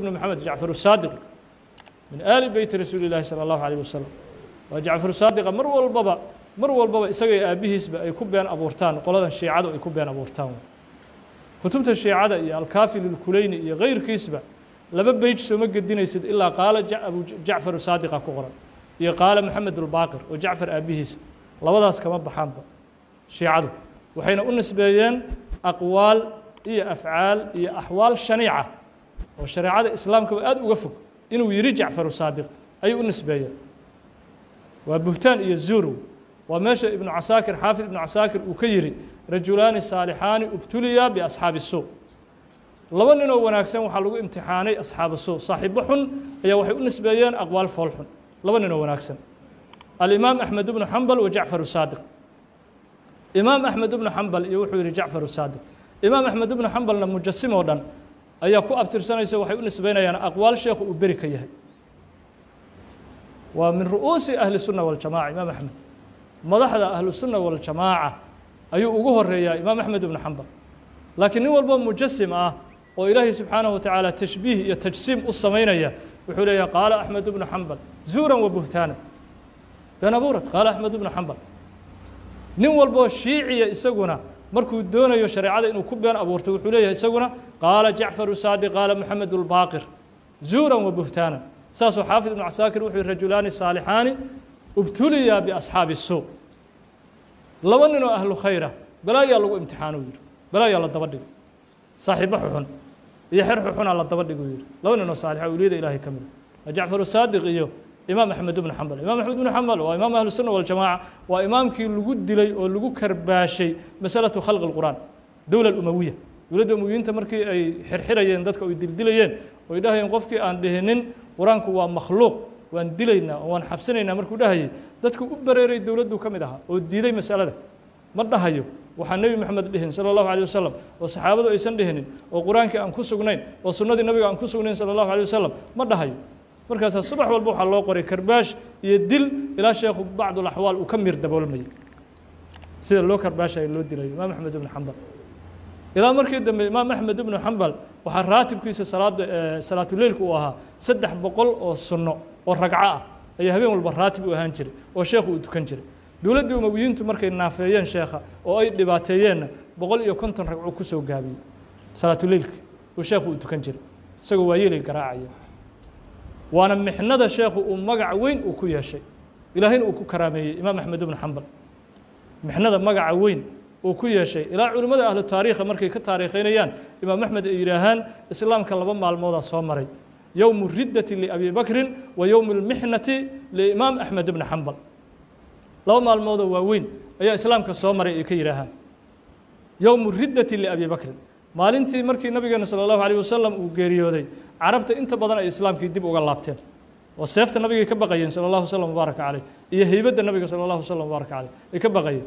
بن محمد جعفر الصادق من آل بيت رسول الله صلى الله عليه وسلم وجعفر الصادق مر والبابا مر والبابا isagay aabihiisba ay ku been abuurtaan qoladan shiicadu ay ku been abuurtaan kutubta shiicada iyo alkaafi lilkulayni iyo kayrkiisba laba beyj sooma gedinaysid ilaa qaala abu jacfar saadiqa ku qoran iyo qaala maxamed ulbaaqir oo jacfar aabihiisa labadaas kama baxaanba shiicadu waxayna u nisbeeyeen aqwaal iyo afcaal iyo axwaal shaniica oo shareecada islaamkaba aada uga fog inuu yidhi jacfaru saadiq ayay u nisbeeyeen waa buhtaan iyo zuurow waa meesha ibnu casaakir xaafid ibnu casaakir uu ka yidhi rajulaani saalixaani ubtuliya biasxaabi suu. Laba ninoo wanaagsan waxaa lagu imtixaanay asxaabu suu. Saaxiibo xun ayaa waxay u nisbeeyeen aqwaal fool xun. Laba ninoo wanaagsan. Alimaam axmed ibnu xambal wa jacfaru saadiq. Imaam axmed ibnu xambal iyo wuxuu yidhi jacfaru saadiq. Imaam axmed ibnu xambalna mujasim oo dhan ayaa ku abtirsanaysa waxay u nisbeynayaan aqwaal sheekhu uu beri ka yahay. Waa min ru'uusi ahli sunna waljamaca imaam axmed. Madaxda ahlu sunna waljamaaca ayuu ugu horeeyaa imaam axmed ibnu xambal laakiin nin walbo mujasim ah oo ilaahay subxaanahu wa tacaala tashbiih iyo tajsiim u samaynaya wuxuu leeyahay qaala axmed ibnu xambal zuuran wa buhtaanan. Been abuurad qaala axmed ibnu xambal nin walboo shiiciya isaguna markuu doonayo shareecada inuu ku been abuurto wuxuu leeyahay isaguna qaala jacfaru saadiq qaala moxamed ulbaaqir zuuran wa buhtaanan. Saasuu xaafid ibnu casaakir wuxuu yihi rajulaani saalixaani ubtuliya biasxaabi suu laba nin oo ahlu khayra balaayaa lagu imtixaano yidhi balaayaa la daba dhigo saaxiibo xuxun iyo xer xuxunaa la daba dhigo yidhi. Laba nin oo saalixa awliyada ilaahay ka mida waa jacfaru saadiq iyo imaam axmed ibnu xambal imaam axmed ibnu xambal waa imaam ahlu sunna waljamaaca waa imaamkii lagu dilay oo lagu karbaashay masalatu khalqi lqur'aan dowla umawiya dowladda umawiyiinta markii ay xirxirayeen dadka ay dildilayeen oy dhahayeen qofkii aan dhihinin qur'aanku waa makhluuq waan dilaynaa oo waan xabsanaynaa markuu dhahayay. Dadku u bareeray dowladdu ka mid ahaa oo diiday masalada. Ma dhahayo waxaa nebi moxamed dhihin sala allahu alay wasalam oo saxaabadu aysan dhihinin oo qur'aankii aan ku sugnayn oo sunnadii nabiga aan ku sugnayn sala allahu alay wasalam ma dhahayo markaasaa subax walba waxaa loo qoray karbaash iyo dil ilaa sheekhu bacdulaxwaal uu ka miir daboolmayay sida loo karbaashayo loo dilayo imaam axmed ibnu xambal ilaa markii dambe imaam axmed ibnu xambal waxaa raatibkiisa salaada salaatuleilka uu ahaa saddex boqol oo sunno oo ragco ah. Ayaa habeen walba raatib u ahaan jiray oo sheekhu uu tukan jiray. Dowladdii umawiyiintu markay naafeeyeen sheekha oo ay dhibaateeyeenna boqol iyo konton ragco ku soo gaabiyey. Salaatuleilka uu sheekhu uu tukan jiray isagoo waayeelay garaacaya waana mixnada sheekhu uu magac weyn uu ku yeeshay. Ilaahayna uu ku karaameeyey imaam axmed ibnu xambal mixnada magaca weyn uu ku yeeshay. Ilaa culimmada ahlu taariikha markay ka taariikhaynayaan imaam axmed ay yidhaahaan islaamka laba maalmoodaa soo maray. Yowmu riddati liabi bakrin wa yowmu lmixnati liimaam axmed ibni xambal laba maalmoodoo waaweyn ayaa islaamka soo maray ay ka yidhaahaan. Yowmu riddati liabi bakrin maalintii markii nabigeena sala allahu alayh wasalam uu geeriyooday carabta inta badan ay islaamkii dib uga laabteen. Oo seefta nabigay ka baqayeen sala allahu wasalam mubaaraka caleyh iyo heybadda nabiga sala allahu wasalam mubaaraka caleyh ay ka baqayeen.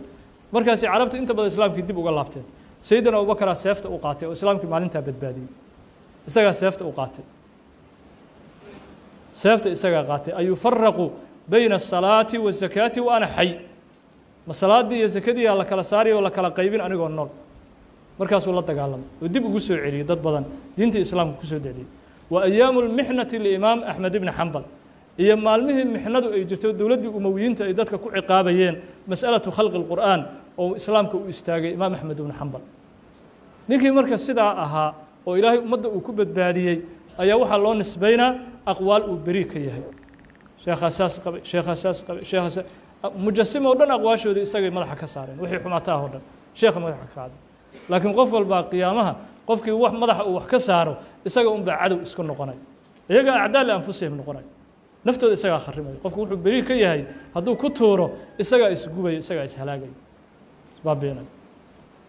Markaasi carabta inta badan islaamkii dib uga laabteen. Sayidina abubakaraa seefta u qaatay oo islaamkii maalintaa badbaadiyey. Isagaa seefta u qaatay. Seefta isagaa qaatay. An yufaraqu bayna asalaati wasakaati wa ana xay. Ma salaaddii iyo sakadiiyaa la kala saaraya oo la kala qaybin anigoo nool markaasuu la dagaalamay. Oo dib ugu soo celiyey dad badan. Diintii islaamka ku soo celiyey wa ayaamu lmixnati liimaam axmed ibni xambal iyo maalmihii mixnadu ay jirto dowladdii umawiyiinta ay dadka ku ciqaabayeen mas'alatu khalqi lqur'aan oo islaamka u istaagay imaam axmed ibni xambal ninkii marka sidaa ahaa oo ilaahay ummadda uu ku badbaadiyey ayaa waxaa loo nisbaynaa aqwaal uu beri ka yahay. Sheekhaa saas qabay sheekhaa saas qabay sheekhaa saas mujasim oo dhan aqwaashoodii isagay madaxa ka saareen. Wixii xumaataah oo dhan. Sheekha madaxa ka qaaday laakiin qof walbaa qiyaamaha qofkii wax madaxa uu wax ka saaro isaga unbaa cadow isku noqonay. Iyaga acdaa lianfusihim noqonay. Naftooda isagaa kharimaya qofku wuxuu beri ka yahay hadduu ku tuuro isagaa isgubaya isagaa ishalaagaya isbaabiinaya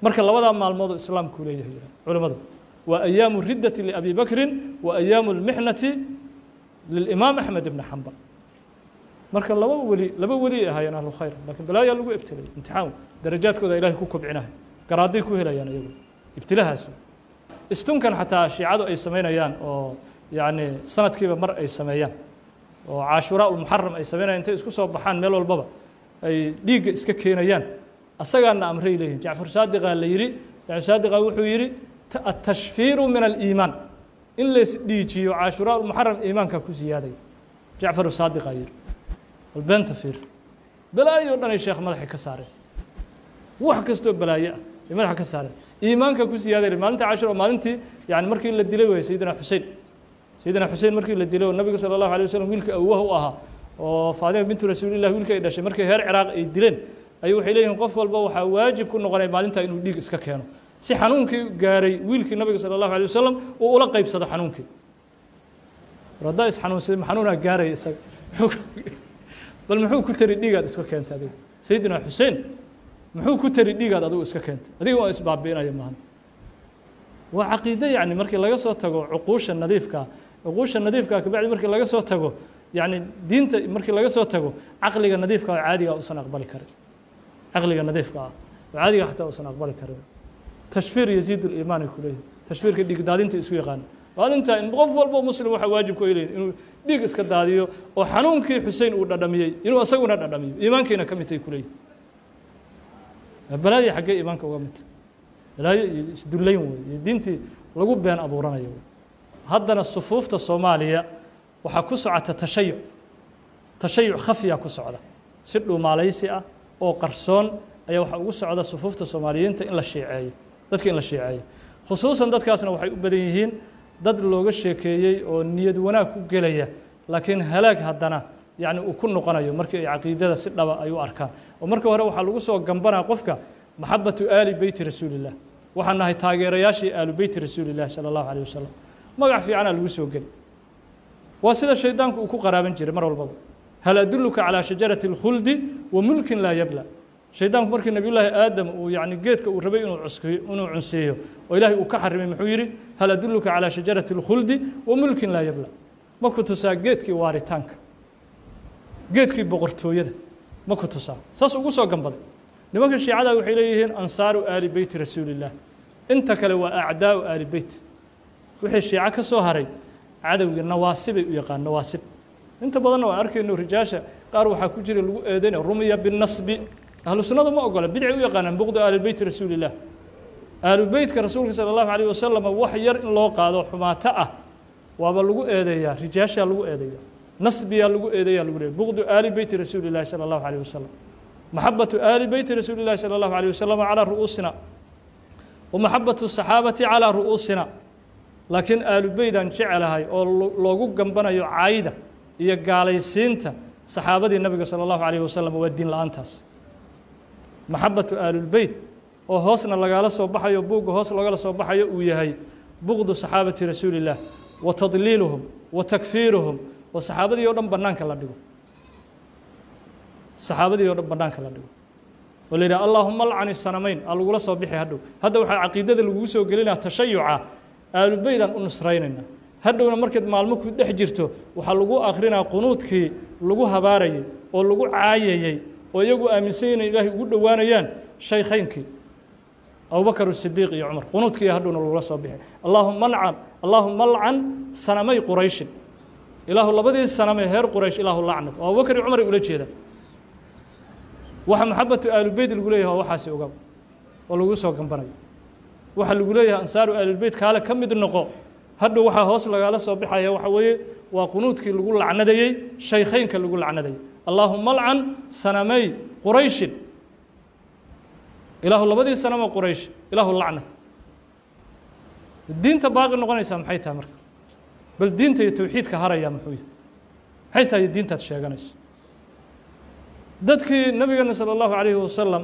marka labadaa maalmoodoo islaamku leeyahay culimmadu waa ayaamu riddati liabi bakrin wa ayaamu lmixnati lilimaam axmed ibni xambal marka laba weli laba weli ay ahaayeen ahlu khayr lakiin balaayaa lagu ibtilay imtixaan darajaadkooda ilahay ku kobcinahay garaaday ku helayaan iyagu ibtilahaas istunkan xataa shiicadu ay samaynayaan oo yacni sanadkiiba mar ay sameeyaan oo caashuraa ulmuxaram ay sameynayaan intay isku soo baxaan meel walbaba ay dhiigga iska keenayaan. Asagaana amray leeyihiin jacfar saadiqaa la yidhi jacfar saadiqa wuxuu yidhi atashfiiru min aliimaan. In lays dhiijiyo caashuraa ulmuxaram iimaankaa ku siyaadaya jacfar saadiqaa yidhi. Bal fiir. Balaayo dhan ay sheekh madaxay ka saareen. Wax kastoo balaayo ah madaxa ka saareen iimaanka ku siyaadaya maalinta cashura maalintii yani markii la dilay waayey sayidina xusein. Sayidina xusein markii la dilay oo nabiga sala allahu alay wasalam wiilka awah u ahaa oo faadima bintu rasuulilah wiilka ay dhashay markii reer ciraaq ay dileen ayuu waxay leeyihiin qof walba waxaa waajib ku noqonaya maalintaa inuu dhiig iska keeno. Si xanuunkii gaaray wiilkii nabiga sala allahu alay wasalam uu ula qaybsado xanuunkii. Haddaa isxanuunsaday ma xanuunaa gaaraya isaga. Bal muxuu ku tari dhiigaad iska keentay adiga. Sayidina xuseen muxuu ku tari dhiigaad adigu iska keentay. Adiga waa isbaabi'inaya maahan waa caqiide yacni markii laga soo tago cuquusha nadiifkaa cuquusha nadiifkaa kabacdi markii laga soo tago yacni diinta markii laga soo tago caqliga nadiifka oo caadiga uusan aqbali karin. Caqliga nadiifka ah oo caadiga xataa uusan aqbali karin. Tashfiir yaziid uliimaan ay ku leeyihiin tashfiirka dhiig daadinta isu yaqaan. Maalinta in qof walbo muslim waxaa waajib ku leeyihiin inuu dhiig iska daadiyo oo xanuunkii xusein uu dhadhamiyey inuu isaguna dhadhamiyo iimaankiina ka midtay ku leeyihiin balaayo xaggee iimaanka uga midta balaayo iyo isdullayn wey iyo diintii lagu been abuuranayo wey haddana sufuufta soomaaliya waxaa ku socota tashayuc. Tashayuc khafya ku socda. Si dhuumaalaysi ah oo qarsoon ayaa waxaa ugu socda sufuufta soomaaliyiinta in la shiiceeyo dadka in la shiiceeyo. Khusuusan dadkaasna waxay u badan yihiin dad looga sheekeeyey oo niyad wanaag ku gelaya laakiin halaag haddana yacni uu ku noqonayo markii ay caqiidada si dhaba ay u arkaan. Oo marka hore waxaa lagu soo gambanaa qofka maxabatu aali beyti rasuulillah. Waxaan nahay taageerayaashii aalu beyti rasuulillahi sala allahu calayh wasalam magac fiicanaa lagu soo geli waa sida shaydaanku uu ku qaraaban jiray mar walbaba. Hal adulluka calaa shajarati اlkhuldi wa mulkin laa yabla. Shaydaanku markii nebiyullaahi aadam uu yani geedka uu rabay inuu cuskiyo inuu cunseeyo oo ilaahay uu ka xarimay muxuu yidhi hal adulluka calaa shajarati اlkhuldi wa mulkin laa yabla. Ma ku tusaa geedkii waaritaanka geedkii boqortooyada. Ma ku tusaa? Saas ugu soo gambaday nimanka shiicada waxay leeyihiin ansaaru aali beyti rasuulillaah inta kale waa acdaau aali beyt. Wixii shiico ka soo haray cadowgii nawaasibay u yaqaan nawaasib. Inta badanna waan arkayno rijaasha qaar waxaa ku jira lagu eedaynaya rumiya binasbi. Ahlu sunnada ma ogola bidcay u yaqaanaan buqdu ahli beyti rasuulillaah ahlu beytka rasuulka sala allahu calayh wasalam wax yar in loo qaado xumaato ah waaba lagu eedeeyaa rijaashaa lagu eedeeya nasbiyaa lagu eedeeyaa lagu leeya buqdu aali beyti rasuulillahi sala allahu calayh wasalam maxabatu aali beyti rasuulillahi sala allahu calayh wasalam calaa ru'uusina wa maxabatu saxaabati calaa ru'uusina laakiin aalubeydaan jecelahay oo loogu gambanayo caayda iyo gaalaysiinta saxaabadii nabiga sala allahu calayh wasalam waa diin la'aantaas. Maxabatu aalulbeyt oo hoosna lagala soo baxayo buugga hoos loogala soo baxayo uu yahay buqdu saxaabati rasuulillaah wa tadliiluhum wa takfiiruhum oo saxaabadii oo dhan bannaanka la dhigo. Saxaabadii oo dhan bannaanka la dhigo. Oo la yidhaha allaahuma alcani sanamayn. Aa lagula soo bixi hadhow. Hadda waxaa caqiidada lagugu soo gelinaya tashayuca aalubeydaan u nusraynayna hadhowna markaad maalmo ku dhex jirto waxaa lagu akrinaa qunuudkii lagu habaarayay oo lagu caayayey oo iyagu aaminsan inay ilaahay ugu dhowaanayaan shaykhaynkii abubakar sidiiq iyo cumar qunuudkii hadhowna lagula soo bixi. Allaahuma alcan allaahuma alcan sanamay qurayshin ilaahu labadii sanamay heer quraysh ilaahu lacnad. Oo abubakar iyo cumaray ula jeedaan waxa maxabatu aalubeyt lagu leeyahay waa waxaasi ogaab oo lagu soo gambanayo waxaa lagu leeyahay ansaaru aalulbeyt kaale ka mid noqo. Hadhow waxaa hoos lagala soo bixaya waxa weeye waa qunuudkii lagu lacnadayey shaykhaynka lagu lacnadayey allaahuma alcan sanamay qurayshin. Ilaahu labadii sanamo quraysh ilaahu lacnad. Diinta baaqi noqonaysaa maxay tahay marka bal diinta iyo towxiidka haraya muxuu yahay maxay tahay diintaad sheeganayso dadkii nabigeena salى اllahu calayhi wasalam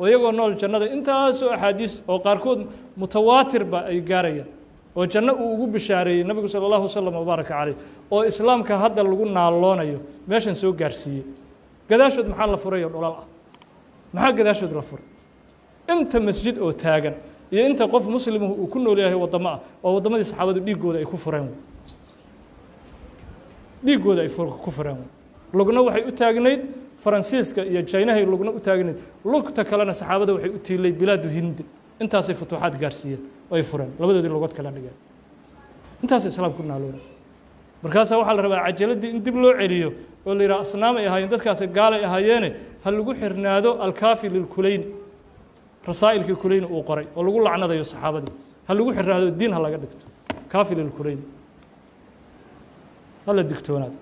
oo iyagoo nool jannada intaasoo axaadiis oo qaarkood mutawaatirba ay gaarayaan oo janno uu ugu bishaareeyey nabigu salى اllahu wasalam wabaaraka caleyh oo islaamka hadda lagu naaloonayo meeshan soo gaarsiiyey gadaashood maxaa la furay oo dholal ah maxaa gadaashood la furay inta masjid oo taagan iyo inta qof muslimuhu uu ku nool yahay waddamo ah oo waddamadii saxaabadu dhiiggooda ay ku fureen dhiiggooda ay ku fureen lugna waxay u taagnayd faransiiska iyo jaynahay lugna u taagnayd. Lugta kalena saxaabada waxay u tiilay bilaadu hindi intaasay futuuxaad gaarsiiyeen oo ay fureen labadoodii lugood kala dhigeen. Intaas islaam ku naaloona markaasaa waxaa la rabaa cajaladii in dib loo celiyo oo la yidhaha asnaamay ahaayeen dadkaasi gaalay ahaayeene ha lagu xirnaado alkaafi lilkulayni rasaa'ilkii kulayni uu qoray oo lagu lacnadayo saxaabadii. Ha lagu xirnaado diin ha laga dhigto. Kaafil ilkurayn hala digtoonaada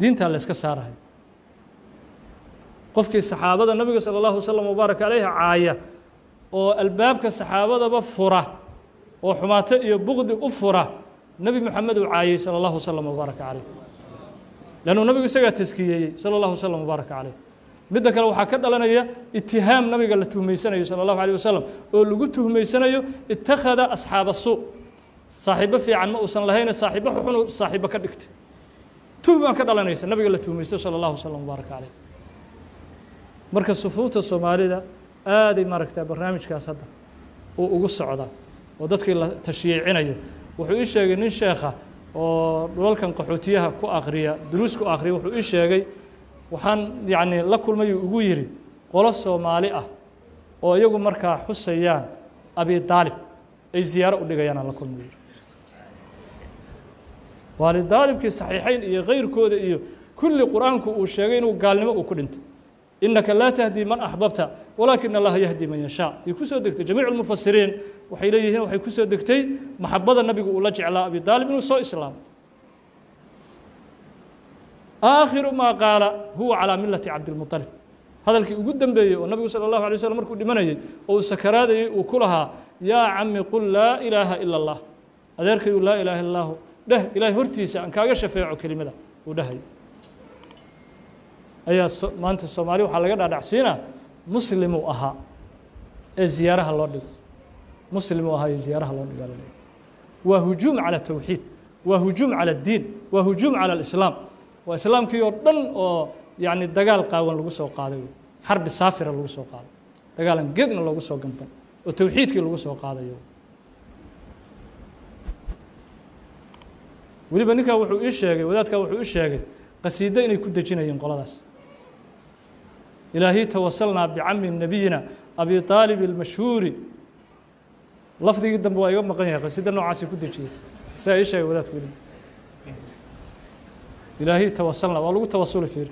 diintaa la iska saarahay qofkii saxaabada nabiga salى اllahu waslm wbaarak calayhi caaya oo albaabka saxaabadaba fura oo xumaato iyo bukdi u fura nebi moxamed uu caayey salى اllahu waslm wbaaraka calayh leannuu nabigu isagaa taskiyeeyey salى اllahu waslm wbaaraka calayh midda kale waxaa ka dhalanaya itihaam nabiga la tuhmaysanayo salى اllahu alيه wasalam oo lagu tuhmaysanayo itakhada asxaaba suu saaxiibo fiican ma uusan lahayne saaxiibo xuxunu saaxiibo ka dhigtay. Tuhmaan ka dhalanaysa nabiga la tuhmaysto salى اllahu waslm wbaaraka calayh. Marka sufuufta soomaalida aaday maaragtaa barnaamijkaas hadda uu ugu socdaa oo dadkii la tashyiicinayo. Wuxuu ii sheegay nin sheekha oo dhulalkan qaxootiyaha ku akriya duruus ku akriya wuxuu ii sheegay waxaan yacni la kulmayuu ugu yidhi qolo soomaali ah oo iyagu markaa xusayaan abi daalib ay ziyaaro u dhigayaan aan la kulmayo waa lidaalibkii saxiixayn iyo kayrkooda iyo kulli qur'aanku uu sheegay inuu gaalnimo uu ku dhintay. Inaka laa tahdii man axbabta walaakina allaha yahdi man yashaa. Ay ku soo degtay jamiic lmufasiriin waxay leeyihiin waxay ku soo degtay maxabada nabigu uu la jeclaa abi daalib inuu soo islaamo. Aakhiru maa qaala huwa calaa milati cabdilmualib hadalkii ugu dembeeyey oo nabigu sala allahu alay slam markuu dhimanayey oo uu sakaraadayey uu ku lahaa yaa cami qul laa ilaaha ila اllah adeerkayu laa ilaha illa lahu dheh ilahay hortiisa aan kaaga shafeeco kelimada. Uu dhahayo ayaa maanta soomaali waxaa laga dhaadhacsiinaa muslimuu ahaa ee ziyaaraha loo dhigo. Muslimuu ahaa ee ziyaaraha loo dhigo waa hujuum cala tawxiid waa hujuum cala addiin waa hujuum cala alislaam. Waa islaamkii oo dhan oo yacni dagaal qaawan lagu soo qaaday. Xarbi saafira lagu soo qaaday. Dagaalan geedna loogu soo gamban oo tawxiidkii lagu soo qaadayo weliba ninkaa wuxuu ii sheegay wadaadkaa wuxuu ii sheegay qasiido inay ku dejinayeen qoladaas. Ilaahiy tawasalnaa bicami nabiyina abi aalib اlmashhuuri lafdigii dambe waa iga maqan yahay qasiida noocaasi ku dejiyey sidaa ii sheegay wadaadku weliba. Ilaahiy tawasalnaa waa lagu tawasuli fiiri.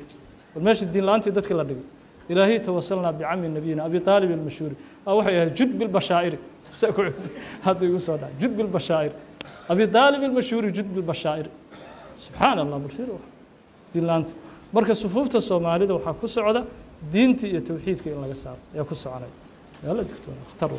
Bal meesha diin la'aantii dadkii la dhigay. Ilaahiy tawasalnaa bicami nabiyina abi aalib اlmashhuuri waxay ahayd jud bilbashaa'iri hadda igu soo dhacay jud bilbashaa'ir abi aalib اlmashhuuri jud bilbashaa'ir subxaan allah diin la'aanta marka sufuufta soomaalida waxaa ku socda diintii iyo tawxiidka in laga saaro. Ayaa ku soconaya yaa la digtoona khatar